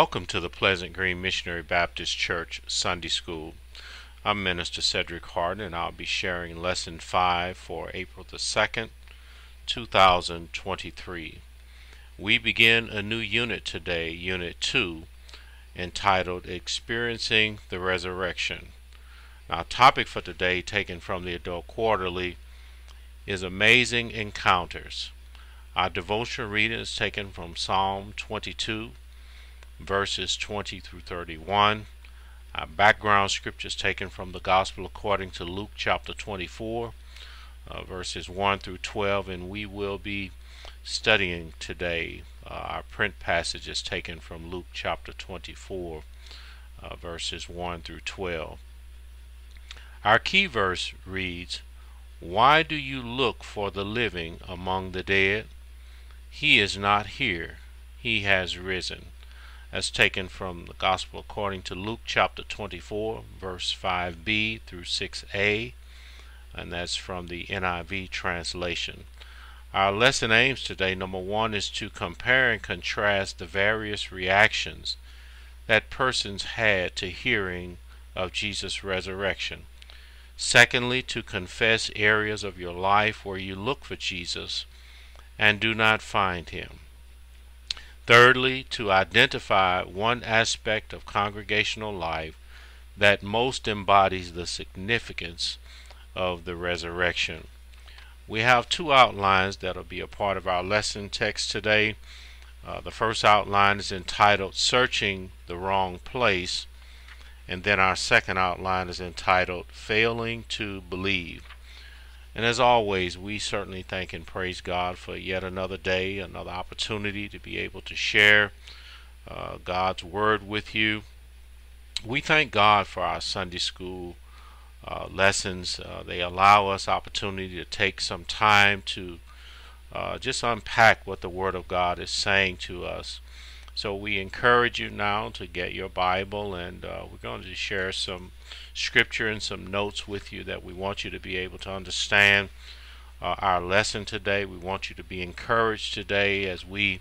Welcome to the Pleasant Green Missionary Baptist Church Sunday School. I'm Minister Cedric Hardin, and I'll be sharing Lesson 5 for April the 2nd, 2023. We begin a new unit today, Unit 2, entitled Experiencing the Resurrection. Our topic for today, taken from the Adult Quarterly, is Amazing Encounters. Our devotion reading is taken from Psalm 22, verses 20 through 31. Our background scripture is taken from the Gospel according to Luke chapter 24, uh, verses 1 through 12, and we will be studying today. Uh, our print passage is taken from Luke chapter 24, uh, verses 1 through 12. Our key verse reads, Why do you look for the living among the dead? He is not here, he has risen. That's taken from the Gospel according to Luke chapter 24, verse 5b through 6a, and that's from the NIV translation. Our lesson aims today, number one, is to compare and contrast the various reactions that persons had to hearing of Jesus' resurrection. Secondly, to confess areas of your life where you look for Jesus and do not find him. Thirdly, to identify one aspect of congregational life that most embodies the significance of the resurrection. We have two outlines that will be a part of our lesson text today. Uh, the first outline is entitled Searching the Wrong Place, and then our second outline is entitled Failing to Believe. And as always, we certainly thank and praise God for yet another day, another opportunity to be able to share uh, God's Word with you. We thank God for our Sunday school uh, lessons. Uh, they allow us opportunity to take some time to uh, just unpack what the Word of God is saying to us. So we encourage you now to get your Bible, and uh, we're going to share some scripture and some notes with you that we want you to be able to understand uh, our lesson today. We want you to be encouraged today as we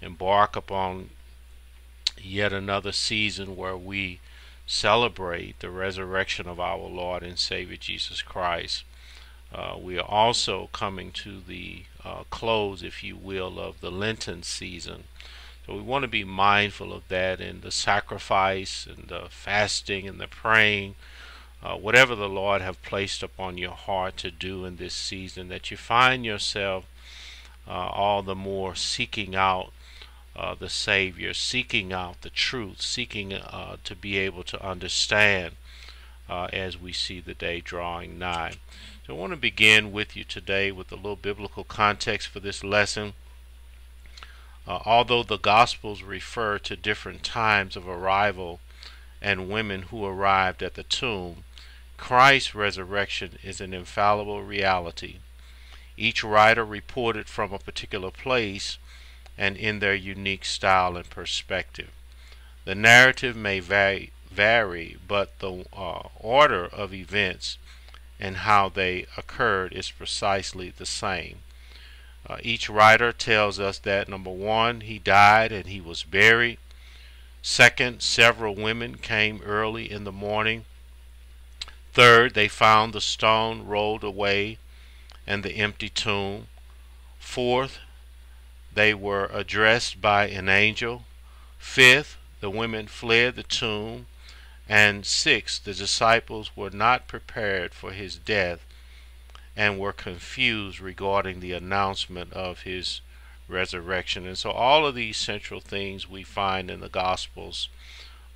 embark upon yet another season where we celebrate the resurrection of our Lord and Savior Jesus Christ. Uh, we are also coming to the uh, close, if you will, of the Lenten season. So we want to be mindful of that and the sacrifice and the fasting and the praying, uh, whatever the Lord have placed upon your heart to do in this season, that you find yourself uh, all the more seeking out uh, the Savior, seeking out the truth, seeking uh, to be able to understand uh, as we see the day drawing nigh. So I want to begin with you today with a little biblical context for this lesson. Uh, although the Gospels refer to different times of arrival and women who arrived at the tomb, Christ's resurrection is an infallible reality. Each writer reported from a particular place and in their unique style and perspective. The narrative may vary, vary but the uh, order of events and how they occurred is precisely the same. Uh, each writer tells us that number one, he died and he was buried. Second, several women came early in the morning. Third, they found the stone rolled away and the empty tomb. Fourth, they were addressed by an angel. Fifth, the women fled the tomb. And sixth, the disciples were not prepared for his death and were confused regarding the announcement of his resurrection. And so, all of these central things we find in the Gospels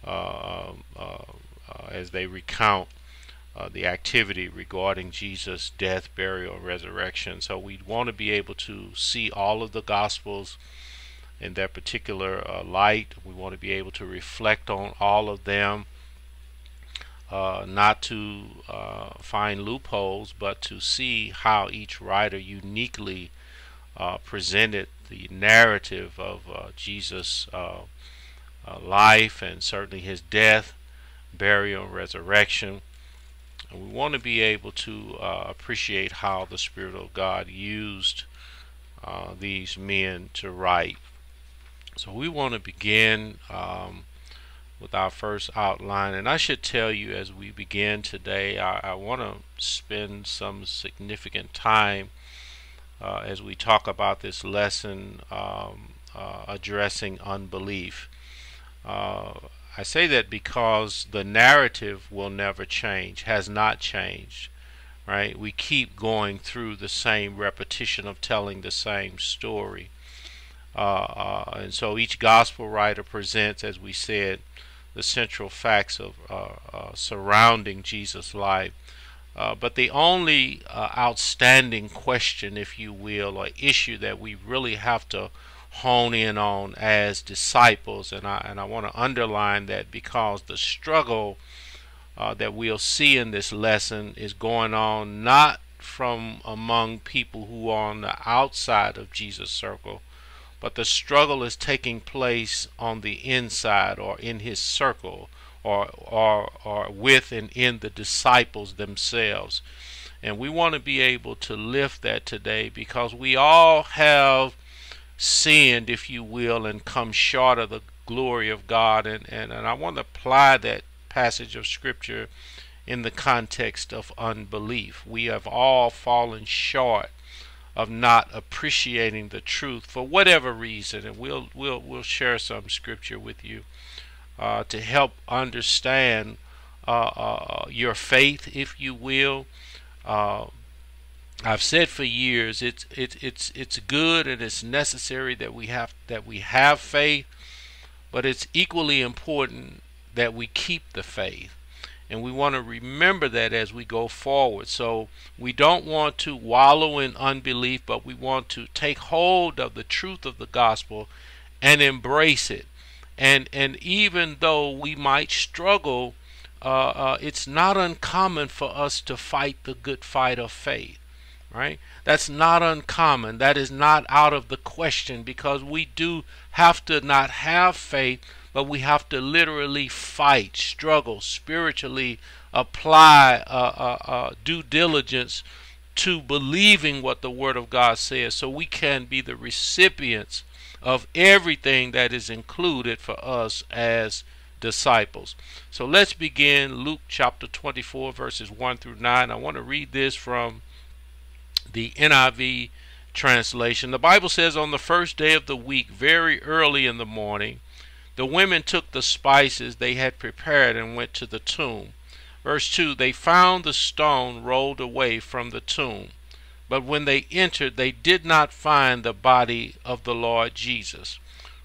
uh, uh, uh, as they recount uh, the activity regarding Jesus' death, burial, and resurrection. So, we want to be able to see all of the Gospels in their particular uh, light. We want to be able to reflect on all of them uh, not to uh, find loopholes, but to see how each writer uniquely uh, presented the narrative of uh, Jesus' uh, life and certainly his death, burial, resurrection. And we want to be able to appreciate how the Spirit of God used these men to write So we want to begin um, with our first outline. And I should tell you as we begin today, I, I want to spend some significant time uh, as we talk about this lesson um, uh, addressing unbelief. Uh, I say that because the narrative will never change, has not changed, right? We keep going through the same repetition of telling the same story. Uh, uh, and so each gospel writer presents, as we said, the central facts of uh, uh, surrounding Jesus' life. Uh, but the only outstanding question, if you will, or issue that we really have to hone in on as disciples, and I and I want to underline that because the struggle uh, that we'll see in this lesson is going on not from among people who are on the outside of Jesus' circle, but the struggle is taking place on the inside or in his circle or or or with and in the disciples themselves. And we want to be able to lift that today because we all have sinned, if you will, and come short of the glory of God. And, and, and I want to apply that passage of Scripture in the context of unbelief. We have all fallen short of not appreciating the truth for whatever reason, and we'll we'll we'll share some scripture with you uh, to help understand uh, uh, your faith, if you will. Uh, I've said for years it's it's it's it's good and it's necessary that we have that we have faith, but it's equally important that we keep the faith. And we want to remember that as we go forward. So we don't want to wallow in unbelief, but we want to take hold of the truth of the gospel and embrace it. And and even though we might struggle, uh, uh, it's not uncommon for us to fight the good fight of faith. Right? That's not uncommon. That is not out of the question because we do have to not have faith but we have to literally fight, struggle, spiritually apply uh, uh, uh, due diligence to believing what the Word of God says so we can be the recipients of everything that is included for us as disciples. So let's begin Luke chapter 24, verses 1 through 9. I want to read this from the NIV translation. The Bible says, On the first day of the week, very early in the morning, the women took the spices they had prepared and went to the tomb. Verse 2 They found the stone rolled away from the tomb. But when they entered, they did not find the body of the Lord Jesus.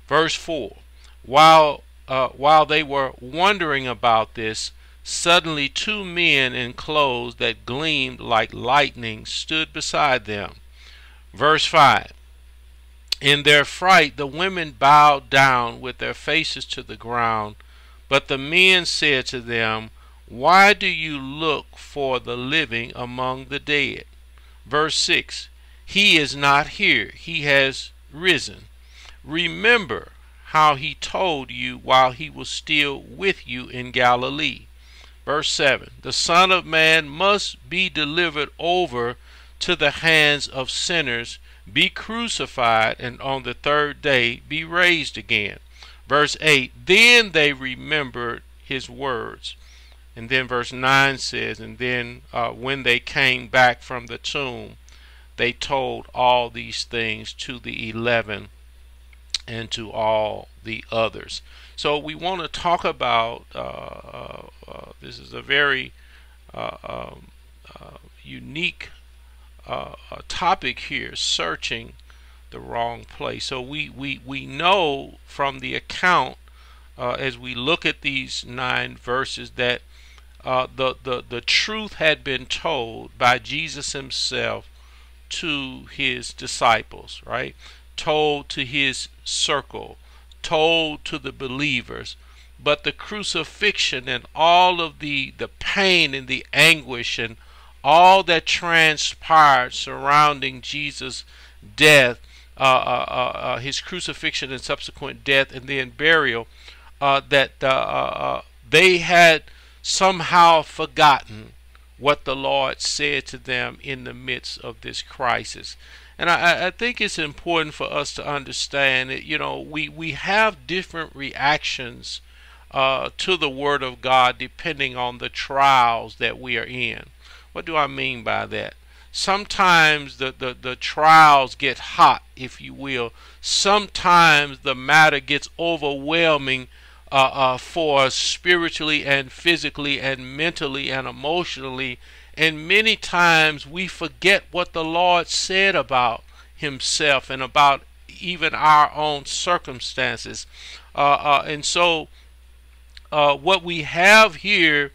Verse 4 While, uh, while they were wondering about this, suddenly two men in clothes that gleamed like lightning stood beside them. Verse 5 in their fright, the women bowed down with their faces to the ground. But the men said to them, Why do you look for the living among the dead? Verse 6 He is not here, he has risen. Remember how he told you while he was still with you in Galilee. Verse 7 The Son of Man must be delivered over to the hands of sinners be crucified, and on the third day be raised again. Verse 8 Then they remembered his words. And then verse 9 says, And then uh, when they came back from the tomb, they told all these things to the eleven and to all the others. So we want to talk about uh, uh, uh this is a very uh, um, uh, unique uh, topic here, searching the wrong place. So we, we, we know from the account uh, as we look at these nine verses that uh, the, the, the truth had been told by Jesus himself to his disciples, right? Told to his circle, told to the believers. But the crucifixion and all of the, the pain and the anguish and all that transpired surrounding Jesus' death, uh, uh, uh, uh, his crucifixion and subsequent death, and then burial, uh, that uh, they had somehow forgotten what the Lord said to them in the midst of this crisis. And I, I think it's important for us to understand that, you know, we, we have different reactions to the Word of God depending on the trials that we are in. What do I mean by that? Sometimes the, the, the trials get hot, if you will. Sometimes the matter gets overwhelming uh, uh, for us spiritually and physically and mentally and emotionally. And many times we forget what the Lord said about Himself and about even our own circumstances. Uh, uh and so, uh, what we have here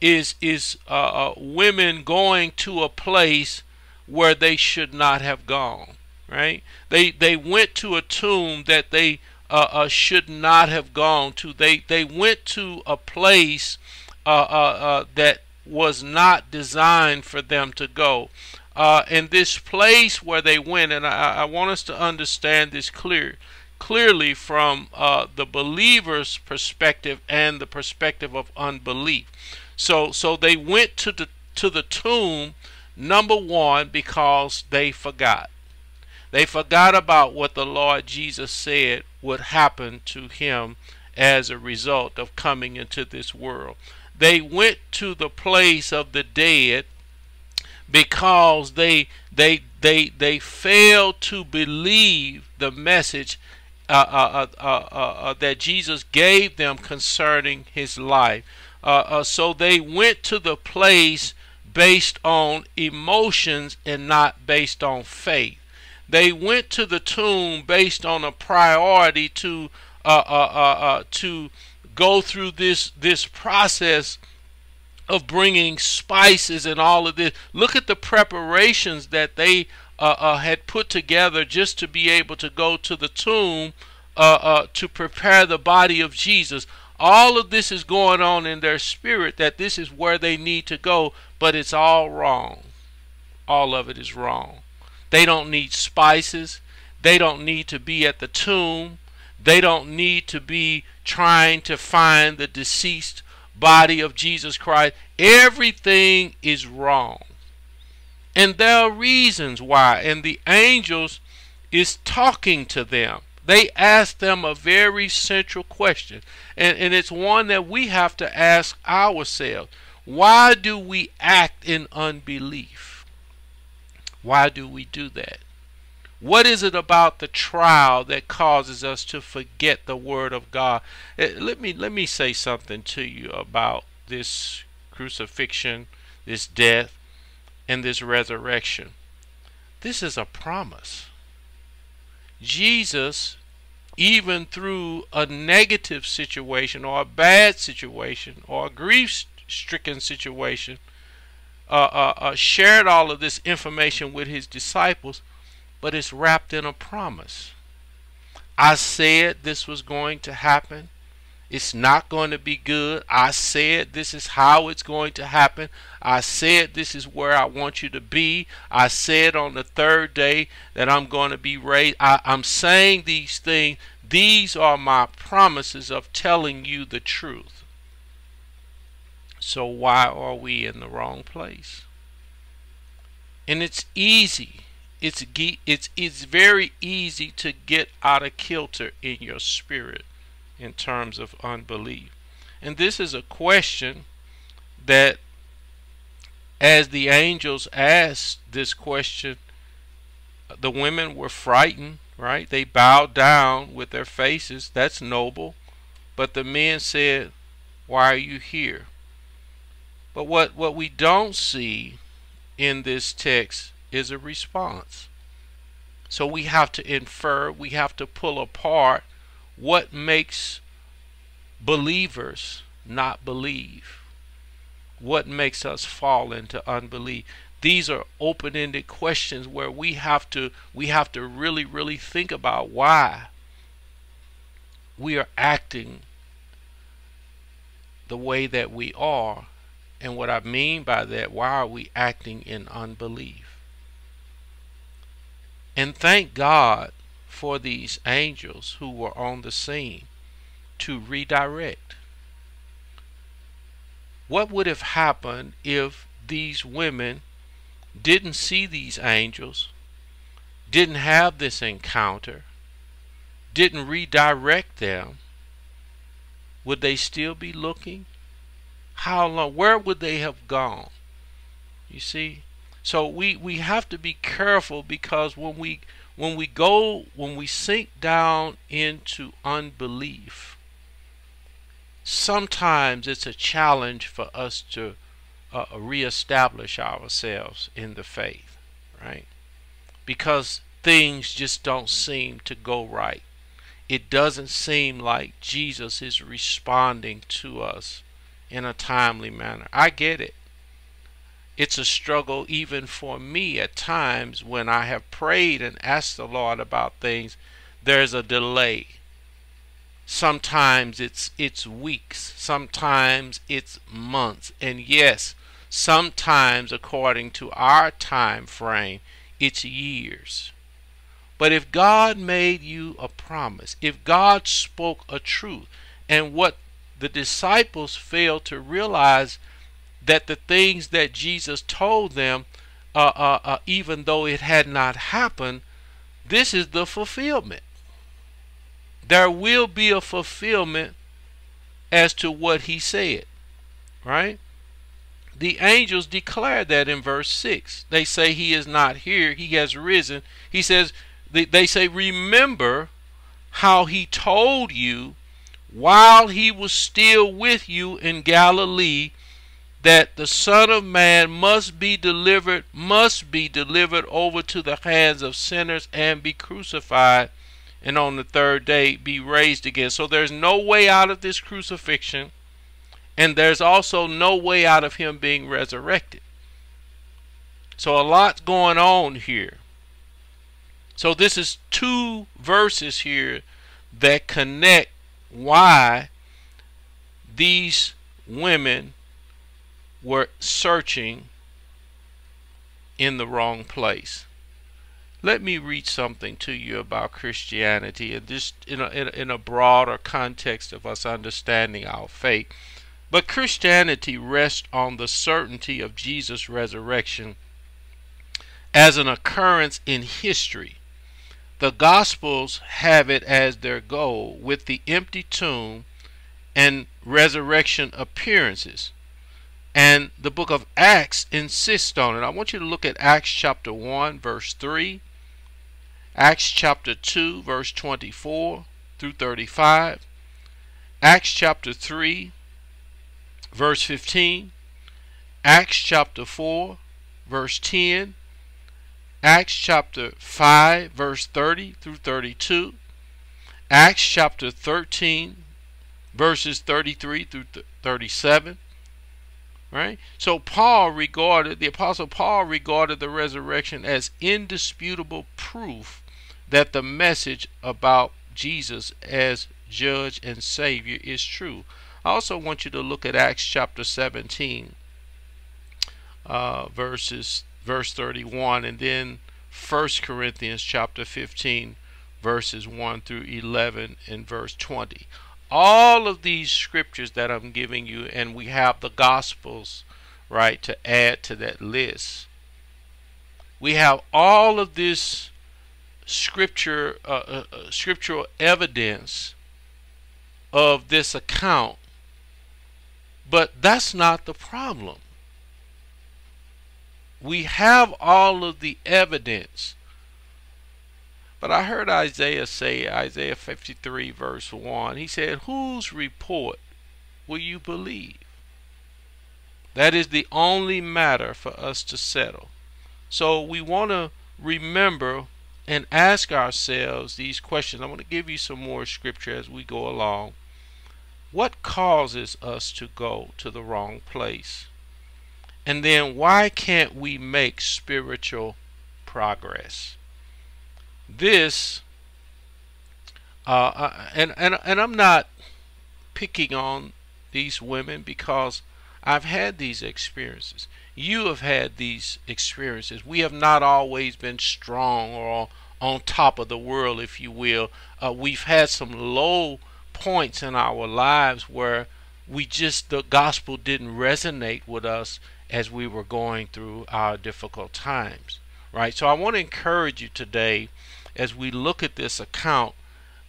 is is uh, uh, women going to a place where they should not have gone. Right? They they went to a tomb that they uh, uh should not have gone to. They they went to a place uh, that was not designed for them to go. and this place where they went, and I, I want us to understand this clear clearly from the believer's perspective and the perspective of unbelief. So so they went to the to the tomb number 1 because they forgot. They forgot about what the Lord Jesus said would happen to him as a result of coming into this world. They went to the place of the dead because they they they they failed to believe the message uh, uh, uh, that Jesus gave them concerning his life. Uh, uh, so they went to the place based on emotions and not based on faith. They went to the tomb based on a priority to uh, uh, uh, uh to go through this this process of bringing spices and all of this. Look at the preparations that they had put together just to be able to go to the tomb to prepare the body of Jesus. All of this is going on in their spirit that this is where they need to go, but it's all wrong. All of it is wrong. They don't need spices. They don't need to be at the tomb. They don't need to be trying to find the deceased body of Jesus Christ. Everything is wrong. And there are reasons why. And the angels is talking to them they asked them a very central question, and, and it's one that we have to ask ourselves. Why do we act in unbelief? Why do we do that? What is it about the trial that causes us to forget the word of God? Eh, let me let me say something to you about this crucifixion, this death, and this resurrection. This is a promise. Jesus even through a negative situation or a bad situation or a grief stricken situation, uh, uh, uh, shared all of this information with his disciples, but it's wrapped in a promise. I said this was going to happen. It's not going to be good. I said this is how it's going to happen. I said this is where I want you to be. I said on the third day that I'm going to be raised. I, I'm saying these things. These are my promises of telling you the truth. So why are we in the wrong place? And it's easy. It's it's it's very easy to get out of kilter in your spirit in terms of unbelief. And this is a question that, as the angels asked this question, the women were frightened, right? They bowed down with their faces. That's noble. But the men said, Why are you here? But what, what we don't see in this text is a response. So we have to infer, we have to pull apart what makes believers not believe? What makes us fall into unbelief? These are open-ended questions where we have to we have to really really think about why we are acting the way that we are. And what I mean by that, why are we acting in unbelief? And thank God for these angels who were on the scene to redirect. What would have happened if these women didn't see these angels didn't have this encounter, didn't redirect them, would they still be looking? How long? Where would they have gone? You see? So we, we have to be careful because when we when we go when we sink down into unbelief, sometimes it's a challenge for us to uh, reestablish ourselves in the faith, right? Because things just don't seem to go right. It doesn't seem like Jesus is responding to us in a timely manner. I get it. It's a struggle even for me at times when I have prayed and asked the Lord about things. There's a delay. Sometimes it's it's weeks, sometimes it's months, and yes, sometimes according to our time frame, it's years. But if God made you a promise, if God spoke a truth, and what the disciples failed to realize that the things that Jesus told them, uh, uh, uh, even though it had not happened, this is the fulfillment. There will be a fulfillment as to what he said, right? The angels declare that in verse 6. They say he is not here, he has risen. He says, they, they say, remember how he told you while he was still with you in Galilee that the Son of Man must be delivered, must be delivered over to the hands of sinners and be crucified, and on the third day be raised again. So there's no way out of this crucifixion, and there's also no way out of him being resurrected. So a lot's going on here. So this is two verses here that connect why these women were searching in the wrong place. Let me read something to you about Christianity and just in a, in a, in a broader context of us understanding our faith. But Christianity rests on the certainty of Jesus' resurrection as an occurrence in history. The Gospels have it as their goal with the empty tomb and resurrection appearances. And the book of Acts insists on it. I want you to look at Acts chapter 1, verse 3, Acts chapter 2, verse 24 through 35, Acts chapter 3, verse 15, Acts chapter 4, verse 10, Acts chapter 5, verse 30 through 32, Acts chapter 13, verses 33 through 37, right? So Paul regarded, the Apostle Paul regarded the resurrection as indisputable proof that the message about Jesus as judge and savior is true. I also want you to look at Acts chapter 17, uh, verses verse 31, and then 1 Corinthians chapter 15, verses 1 through 11 and verse 20 all of these scriptures that I'm giving you, and we have the Gospels, right, to add to that list. We have all of this scripture, uh, uh, uh, scriptural evidence of this account, but that's not the problem. We have all of the evidence but I heard Isaiah say, Isaiah 53, verse 1, he said, Whose report will you believe? That is the only matter for us to settle. So we want to remember and ask ourselves these questions. I'm going to give you some more scripture as we go along. What causes us to go to the wrong place? And then why can't we make spiritual progress? this uh, uh, and, and and I'm not picking on these women because I've had these experiences. You have had these experiences. We have not always been strong or on top of the world, if you will. Uh, we've had some low points in our lives where we just the gospel didn't resonate with us as we were going through our difficult times right? So I want to encourage you today as we look at this account.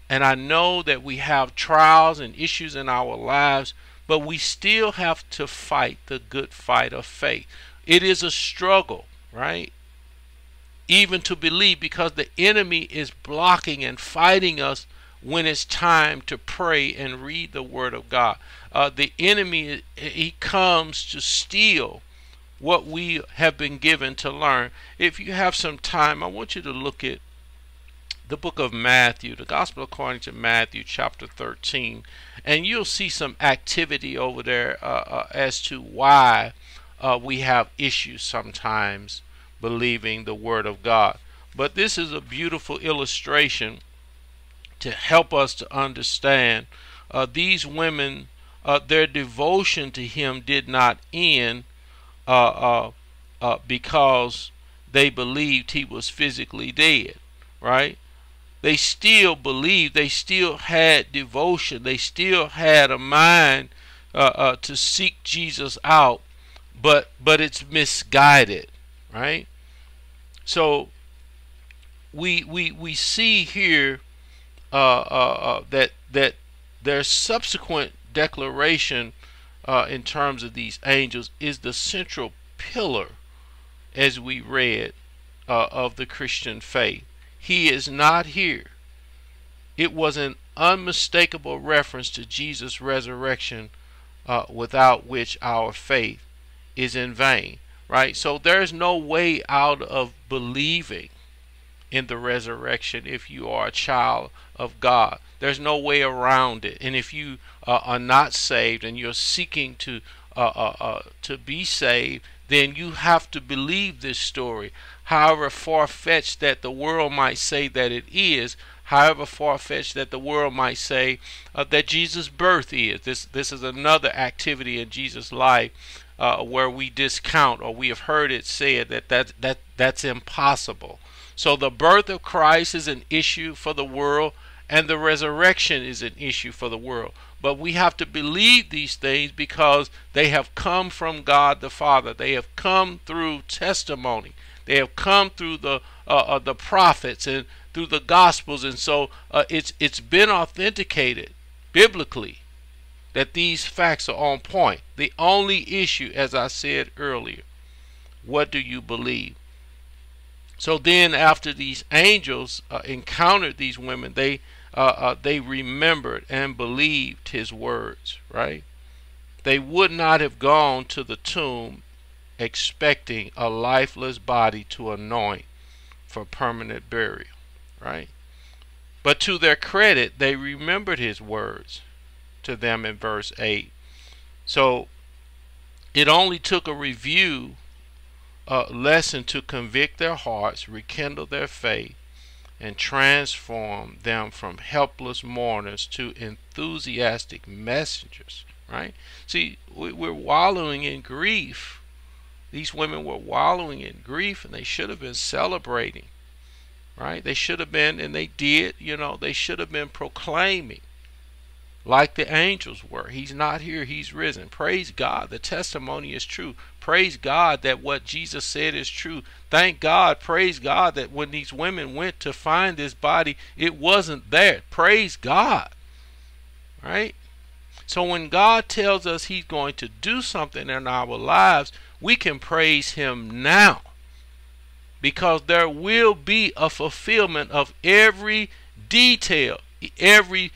And I know that we have trials and issues in our lives, but we still have to fight the good fight of faith. It is a struggle, right? Even to believe because the enemy is blocking and fighting us when it's time to pray and read the Word of God. Uh, the enemy, he comes to steal what we have been given to learn. If you have some time, I want you to look at the book of Matthew, the Gospel according to Matthew, chapter 13, and you'll see some activity over there uh, uh, as to why uh, we have issues sometimes believing the Word of God. But this is a beautiful illustration to help us to understand uh, these women, uh, their devotion to Him did not end uh, uh, uh, because they believed He was physically dead, right? They still believed, they still had devotion, they still had a mind uh, to seek Jesus out, but but it's misguided, right? So we we we see here that that their subsequent declaration uh, in terms of these angels is the central pillar, as we read, uh, of the Christian faith. He is not here. It was an unmistakable reference to Jesus' resurrection, uh, without which our faith is in vain. Right? So there's no way out of believing in the resurrection if you are a child of God. There's no way around it. And if you uh, are not saved and you're seeking to uh, uh, uh, to be saved, then you have to believe this story. However far fetched that the world might say that it is, however far fetched that the world might say uh, that Jesus' birth is. This this is another activity in Jesus' life uh, where we discount or we have heard it said that that, that that's impossible. So the birth of Christ is an issue for the world, and the resurrection is an issue for the world. But we have to believe these things because they have come from God the Father. They have come through testimony. They have come through the uh, uh, the prophets and through the Gospels, and so uh, it's it's been authenticated biblically that these facts are on point. The only issue, as I said earlier, what do you believe? So then, after these angels uh, encountered these women, they uh, uh, they remembered and believed his words. Right? They would not have gone to the tomb expecting a lifeless body to anoint for permanent burial. Right? But to their credit, they remembered his words to them in verse 8. So it only took a review uh, lesson to convict their hearts, rekindle their faith, and transform them from helpless mourners to enthusiastic messengers. Right? See, we, we're wallowing in grief. These women were wallowing in grief, and they should have been celebrating. Right? They should have been, and they did. You know, they should have been proclaiming like the angels were. He's not here, he's risen. Praise God. The testimony is true. Praise God that what Jesus said is true. Thank God, praise God that when these women went to find this body, it wasn't there. Praise God. Right? So when God tells us he's going to do something in our lives, we can praise him now. Because there will be a fulfillment of every detail, every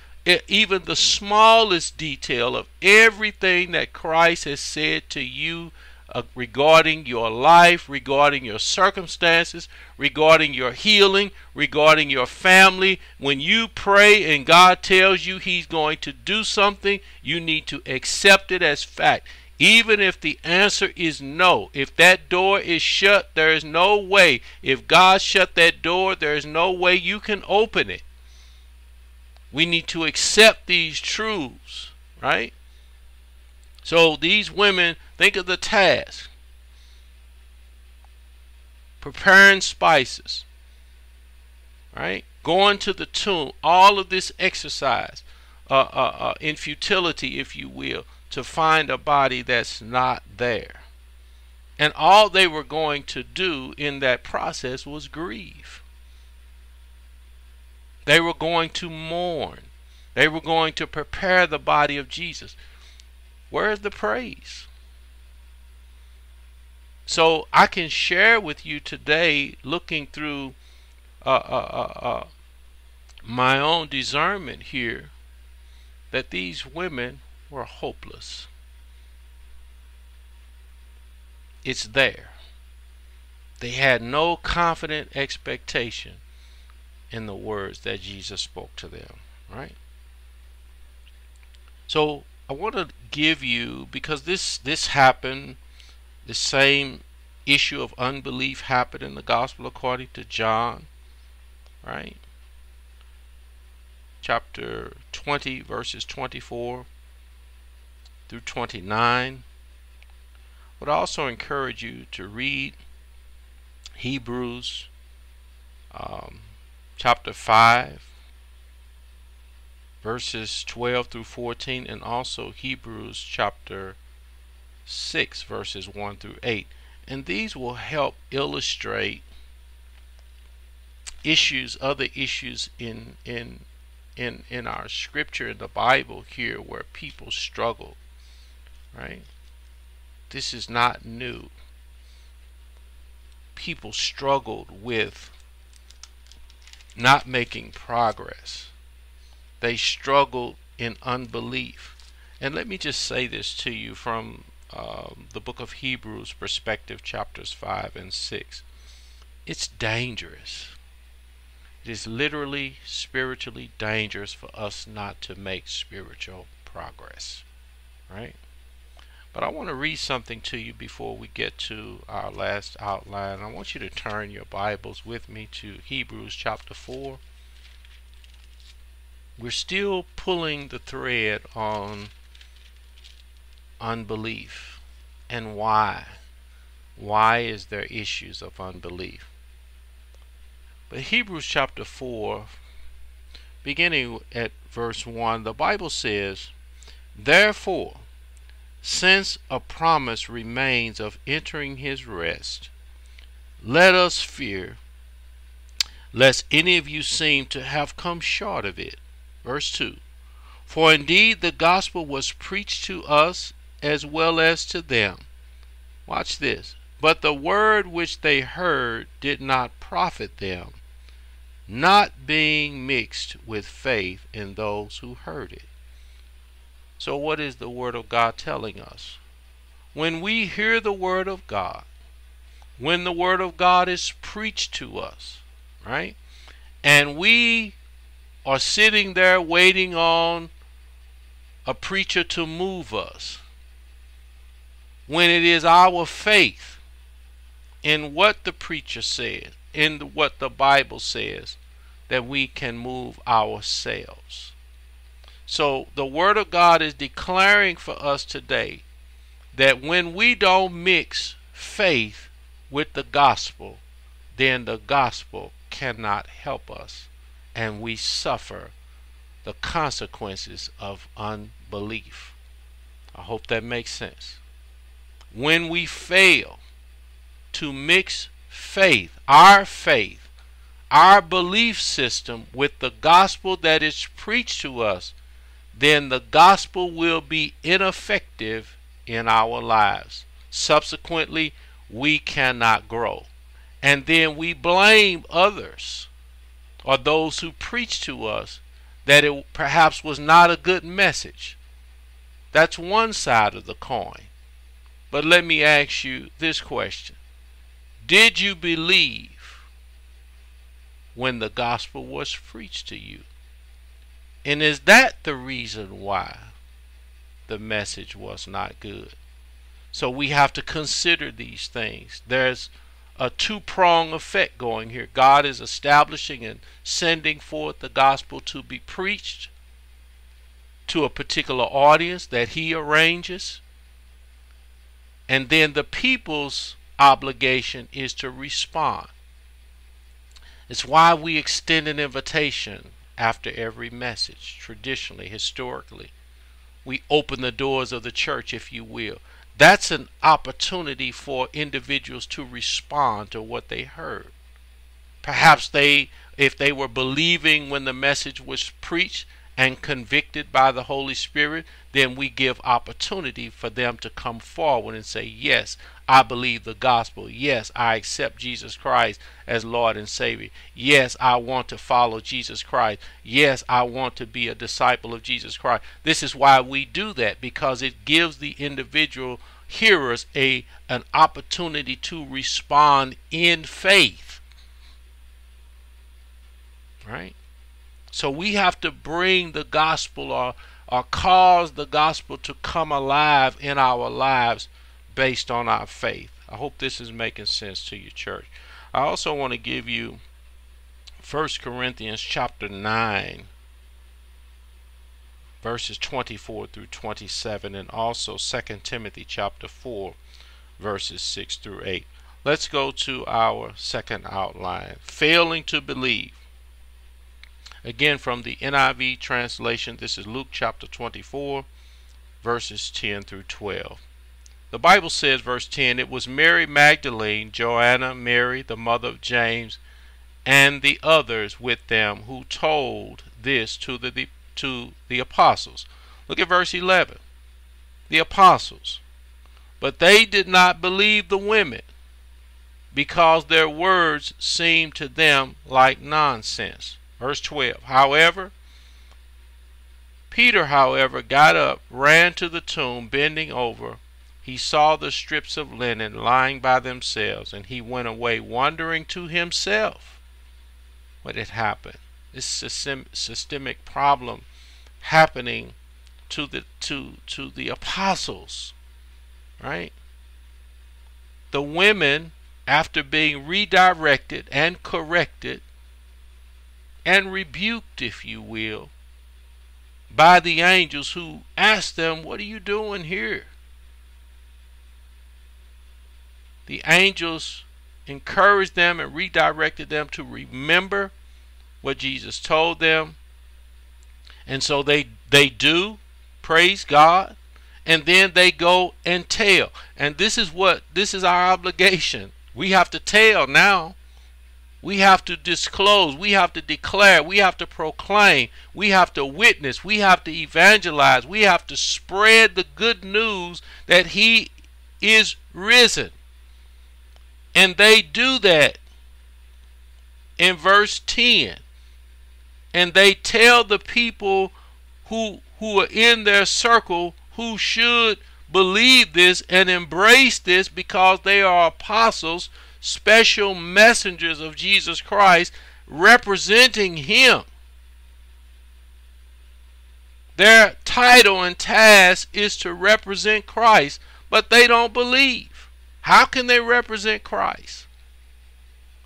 even the smallest detail of everything that Christ has said to you uh, regarding your life, regarding your circumstances, regarding your healing, regarding your family. When you pray and God tells you He's going to do something, you need to accept it as fact. Even if the answer is no, if that door is shut, there is no way. If God shut that door, there is no way you can open it. We need to accept these truths, right? So these women, think of the task. Preparing spices, right? Going to the tomb, all of this exercise uh, uh, uh, in futility, if you will, to find a body that's not there. And all they were going to do in that process was grieve. They were going to mourn. They were going to prepare the body of Jesus. Where is the praise? So I can share with you today, looking through uh, uh, uh, uh my own discernment here, that these women were hopeless. It's there. They had no confident expectation in the words that Jesus spoke to them, right? So I want to give you because this this happened the same issue of unbelief happened in the gospel according to John, right? Chapter 20 verses 24 through 29. Would also encourage you to read Hebrews um, chapter 5, verses 12 through 14, and also Hebrews chapter 6, verses 1 through 8. And these will help illustrate issues, other issues in in in in our scripture in the Bible here where people struggle. Right? This is not new. People struggled with not making progress. They struggled in unbelief. And let me just say this to you from um, the book of Hebrews perspective, chapters 5 and 6. It's dangerous. It is literally spiritually dangerous for us not to make spiritual progress. Right? But I want to read something to you before we get to our last outline. I want you to turn your Bibles with me to Hebrews chapter 4. We're still pulling the thread on unbelief and why. Why is there issues of unbelief? But Hebrews chapter 4, beginning at verse 1, the Bible says, Therefore, since a promise remains of entering his rest, let us fear, lest any of you seem to have come short of it. Verse 2 For indeed the gospel was preached to us as well as to them. Watch this. But the word which they heard did not profit them, not being mixed with faith in those who heard it. So, what is the Word of God telling us? When we hear the Word of God, when the Word of God is preached to us, right? And we are sitting there waiting on a preacher to move us. When it is our faith in what the preacher says, in what the Bible says, that we can move ourselves. So the Word of God is declaring for us today that when we don't mix faith with the gospel, then the gospel cannot help us and we suffer the consequences of unbelief. I hope that makes sense. When we fail to mix faith, our faith, our belief system with the gospel that is preached to us, then the gospel will be ineffective in our lives. Subsequently, we cannot grow. And then we blame others or those who preach to us that it perhaps was not a good message. That's one side of the coin. But let me ask you this question Did you believe when the gospel was preached to you? And is that the reason why the message was not good? So we have to consider these things. There's a two prong effect going here. God is establishing and sending forth the gospel to be preached to a particular audience that He arranges. And then the people's obligation is to respond. It's why we extend an invitation after every message, traditionally, historically. We open the doors of the church, if you will. that's an opportunity for individuals to respond to what they heard. Perhaps they, if they were believing when the message was preached and convicted by the Holy Spirit, then we give opportunity for them to come forward and say, Yes, I believe the gospel. Yes, I accept Jesus Christ as Lord and Savior. Yes, I want to follow Jesus Christ. Yes, I want to be a disciple of Jesus Christ. This is why we do that because it gives the individual hearers a an opportunity to respond in faith. Right? So we have to bring the gospel or, or cause the gospel to come alive in our lives based on our faith. I hope this is making sense to you, church. I also want to give you 1 Corinthians chapter 9 verses 24 through 27 and also 2 Timothy chapter 4 verses 6 through 8. Let's go to our second outline. Failing to believe. Again, from the NIV translation, this is Luke chapter 24, verses 10 through 12. The Bible says, verse 10, it was Mary Magdalene, Joanna, Mary, the mother of James, and the others with them who told this to the, to the apostles. Look at verse 11. The apostles. But they did not believe the women because their words seemed to them like nonsense. Verse 12. However, Peter, however, got up, ran to the tomb, bending over. He saw the strips of linen lying by themselves, and he went away wondering to himself what had happened. This systemic problem happening to the to to the apostles, right? The women, after being redirected and corrected, and rebuked, if you will, by the angels who asked them, What are you doing here? The angels encouraged them and redirected them to remember what Jesus told them. And so they they do, praise God, and then they go and tell. And this is what this is our obligation. We have to tell now. We have to disclose, we have to declare, we have to proclaim, we have to witness, we have to evangelize, we have to spread the good news that He is risen. And they do that in verse 10. And they tell the people who who are in their circle who should believe this and embrace this because they are apostles special messengers of Jesus Christ representing Him. Their title and task is to represent Christ, but they don't believe. How can they represent Christ?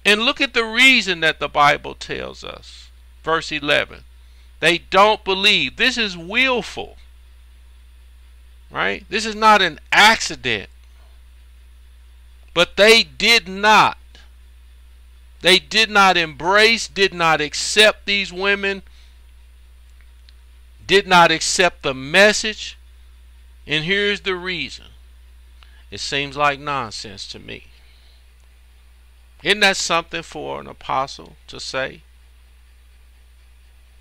And look at the reason that the Bible tells us. Verse 11. They don't believe. This is willful. Right? This is not an accident. But they did not. They did not embrace, did not accept these women, did not accept the message. And here's the reason it seems like nonsense to me. Isn't that something for an apostle to say?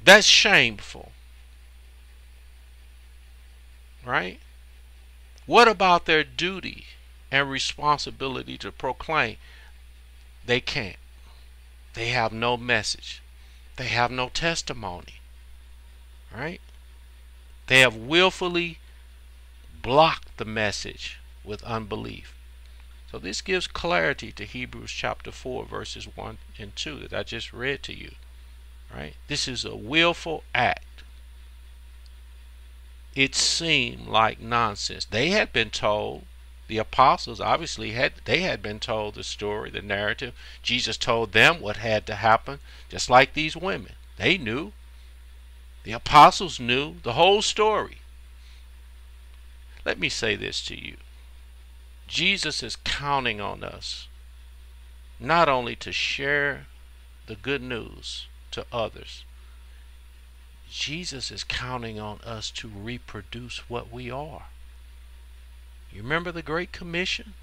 That's shameful. Right? What about their duty? And responsibility to proclaim. They can't. They have no message. They have no testimony. Right? They have willfully blocked the message with unbelief. So this gives clarity to Hebrews chapter 4 verses 1 and 2 that I just read to you. Right? This is a willful act. It seemed like nonsense. They had been told the apostles obviously had they had been told the story, the narrative. Jesus told them what had to happen, just like these women. They knew. The apostles knew the whole story. Let me say this to you. Jesus is counting on us not only to share the good news to others, Jesus is counting on us to reproduce what we are. You remember the Great Commission?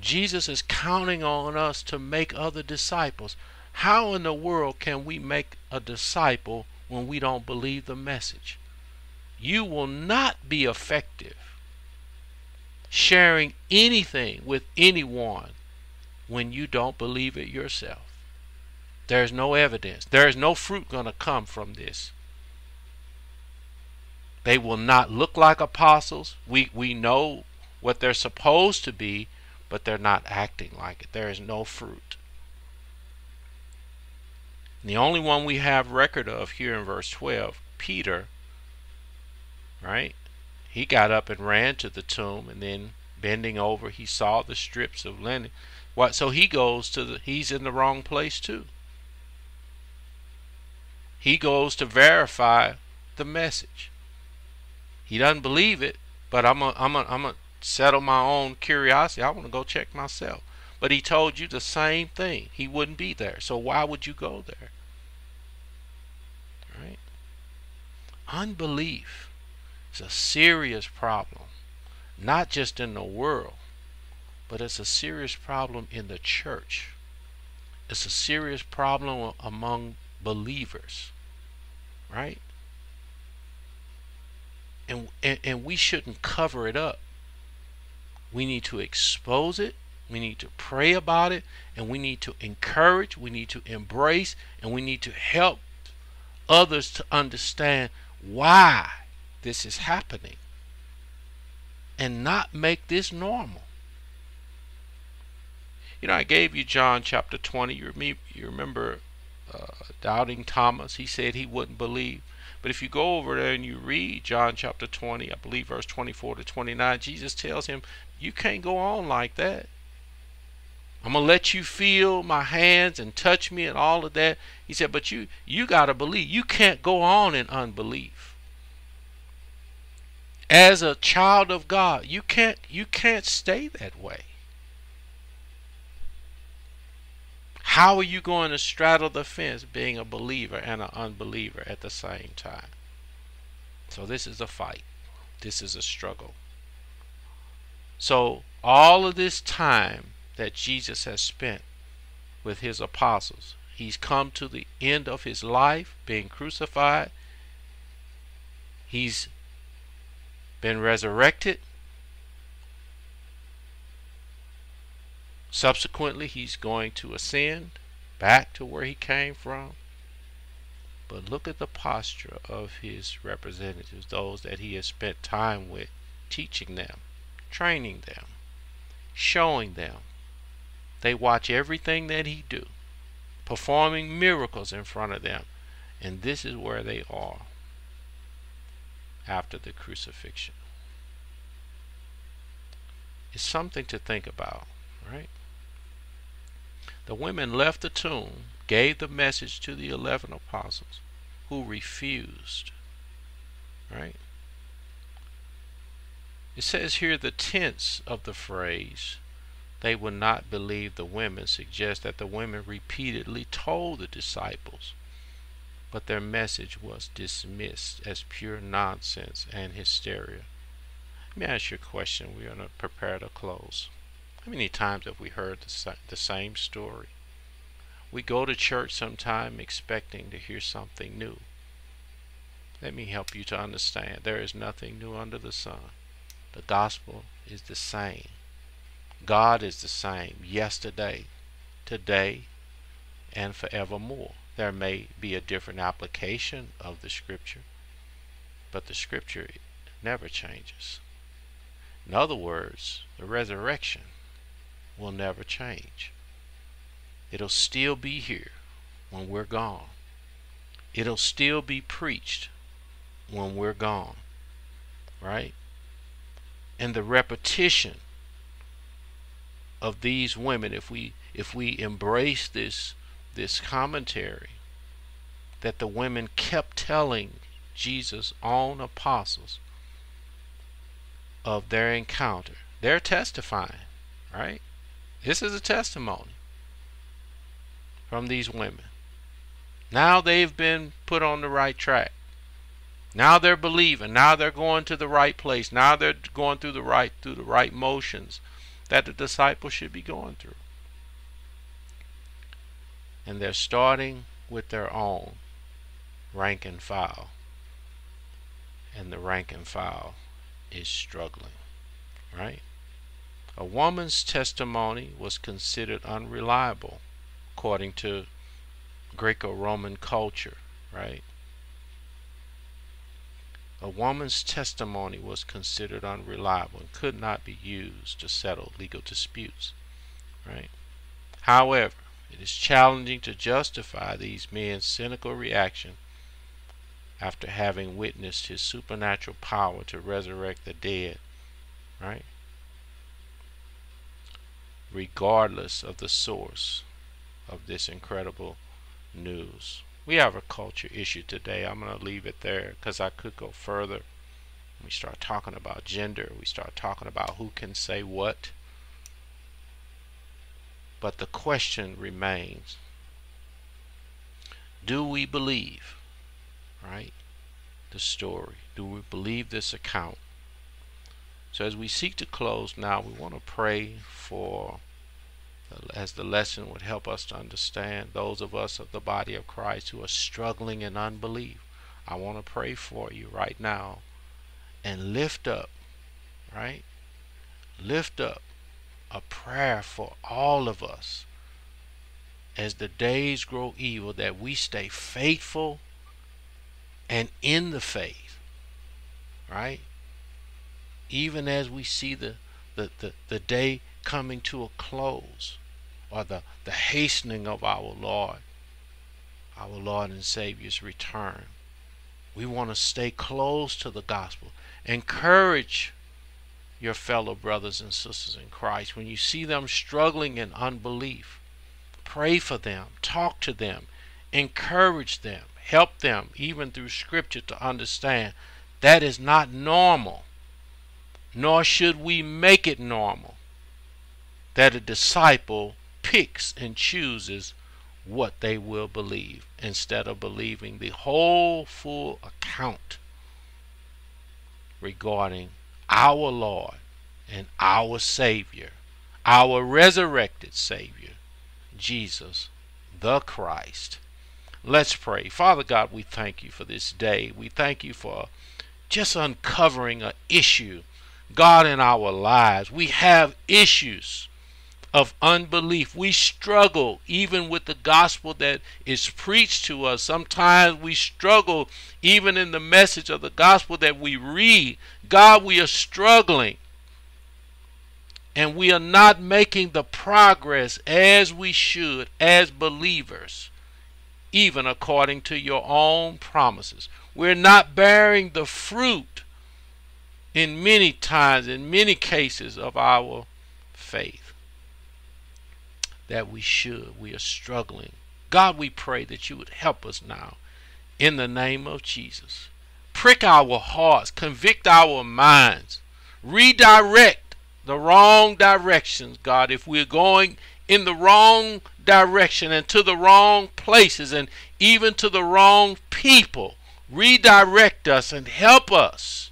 Jesus is counting on us to make other disciples. How in the world can we make a disciple when we don't believe the message? You will not be effective sharing anything with anyone when you don't believe it yourself. There's no evidence. There is no fruit going to come from this. They will not look like apostles. We we know what they're supposed to be, but they're not acting like it. There is no fruit. the only one we have record of here in verse 12, Peter, right? He got up and ran to the tomb and then bending over he saw the strips of linen. What so he goes to the he's in the wrong place too. He goes to verify the message. He doesn't believe it, but I'm a, I'm a, I'm a settle my own curiosity. I want to go check myself. But he told you the same thing. He wouldn't be there. So why would you go there? Right? Unbelief is a serious problem. Not just in the world, but it's a serious problem in the church. It's a serious problem among believers. Right? And, and, and we shouldn't cover it up we need to expose it. We need to pray about it. And we need to encourage. We need to embrace. And we need to help others to understand why this is happening. And not make this normal. You know, I gave you John chapter 20. You remember uh, doubting Thomas? He said he wouldn't believe. But if you go over there and you read John chapter 20, I believe verse 24 to 29, Jesus tells him, You can't go on like that. I'm gonna let you feel my hands and touch me and all of that. He said, but you you gotta believe. You can't go on in unbelief. As a child of God, you can't you can't stay that way. How are you going to straddle the fence being a believer and an unbeliever at the same time? So this is a fight. This is a struggle. So all of this time that Jesus has spent with his apostles, he's come to the end of his life being crucified. He's been resurrected. Subsequently, he's going to ascend back to where he came from. But look at the posture of his representatives, those that he has spent time with, teaching them, training them, showing them. They watch everything that he do, performing miracles in front of them. And this is where they are after the crucifixion. It's something to think about, right? The women left the tomb, gave the message to the eleven apostles, who refused. Right? It says here the tense of the phrase, they would not believe the women, suggests that the women repeatedly told the disciples, but their message was dismissed as pure nonsense and hysteria. Let me ask you a question. We're going to prepare to close. How many times have we heard the, same story? We go to church sometime expecting to hear something new. Let me help you to understand there is nothing new under the sun. The gospel is the same. God is the same yesterday, today, and forevermore. There may be a different application of the scripture, but the scripture never changes. In other words, the resurrection will never change. It'll still be here when we're gone. It'll still be preached when we're gone. Right? And the repetition of these women, if we if we embrace this this commentary, that the women kept telling Jesus' own apostles of their encounter. They're testifying, right? This is a testimony from these women. Now they've been put on the right track. Now they're believing. Now they're going to the right place. Now they're going through the right through the right motions that the disciples should be going through. And they're starting with their own rank and file. And the rank and file is struggling. Right? A woman's testimony was considered unreliable according to Greco Roman culture, right? A woman's testimony was considered unreliable and could not be used to settle legal disputes, right? However, it is challenging to justify these men's cynical reaction after having witnessed his supernatural power to resurrect the dead, right? Regardless of the source of this incredible news. We have a culture issue today. I'm going to leave it there because I could go further. We start talking about gender. We start talking about who can say what. But the question remains do we believe, right, the story? Do we believe this account? So as we seek to close now, we want to pray for as the lesson would help us to understand those of us of the body of Christ who are struggling in unbelief. I want to pray for you right now and lift up, right? Lift up a prayer for all of us as the days grow evil that we stay faithful and in the faith, right? Even as we see the, the, the, the day coming to a close or the, the hastening of our Lord, our Lord and Savior's return. We want to stay close to the gospel. Encourage your fellow brothers and sisters in Christ. When you see them struggling in unbelief, pray for them, talk to them, encourage them, help them, even through Scripture, to understand that is not normal, nor should we make it normal that a disciple picks and chooses what they will believe instead of believing the whole full account regarding our Lord and our Savior, our resurrected Savior, Jesus the Christ. Let's pray. Father God, we thank you for this day. We thank you for just uncovering an issue, God, in our lives. We have issues of unbelief. We struggle even with the gospel that is preached to us. Sometimes we struggle even in the message of the gospel that we read. God, we are struggling. And we are not making the progress as we should as believers, even according to your own promises. We're not bearing the fruit in many times, in many cases of our faith that we should. We are struggling. God, we pray that you would help us now in the name of Jesus. Prick our hearts, convict our minds, redirect the wrong directions, God. If we're going in the wrong direction and to the wrong places and even to the wrong people, redirect us and help us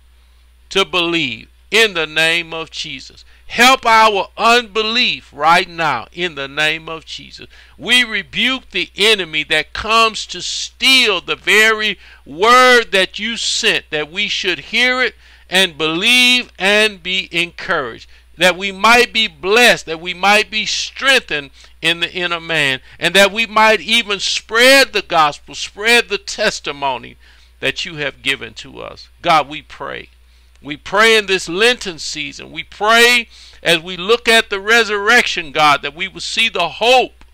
to believe in the name of Jesus. Help our unbelief right now in the name of Jesus. We rebuke the enemy that comes to steal the very word that you sent, that we should hear it and believe and be encouraged, that we might be blessed, that we might be strengthened in the inner man, and that we might even spread the gospel, spread the testimony that you have given to us. God, we pray we pray in this Lenten season. We pray as we look at the resurrection, God, that we will see the hope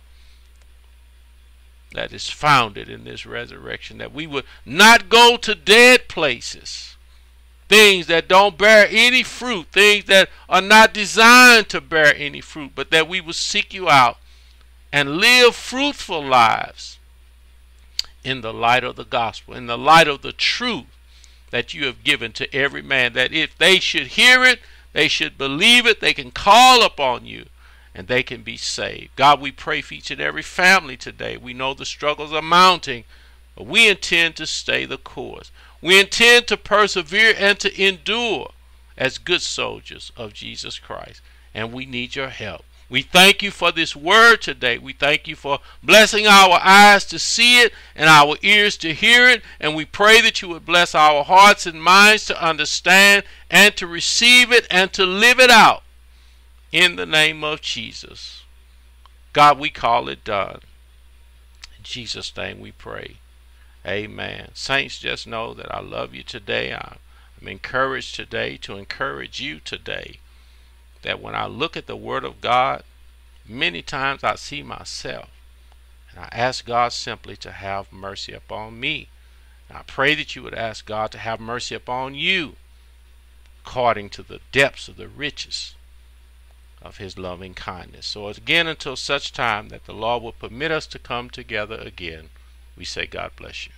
that is founded in this resurrection, that we would not go to dead places, things that don't bear any fruit, things that are not designed to bear any fruit, but that we will seek you out and live fruitful lives in the light of the gospel, in the light of the truth that you have given to every man, that if they should hear it, they should believe it, they can call upon you, and they can be saved. God, we pray for each and every family today. We know the struggles are mounting, but we intend to stay the course. We intend to persevere and to endure as good soldiers of Jesus Christ. And we need your help. We thank you for this word today. We thank you for blessing our eyes to see it and our ears to hear it. And we pray that you would bless our hearts and minds to understand and to receive it and to live it out in the name of Jesus. God, we call it done. In Jesus' name we pray. Amen. Saints, just know that I love you today. I'm encouraged today to encourage you today that when I look at the Word of God, many times I see myself. And I ask God simply to have mercy upon me. And I pray that you would ask God to have mercy upon you according to the depths of the riches of his loving kindness. So again, until such time that the Lord will permit us to come together again, we say God bless you.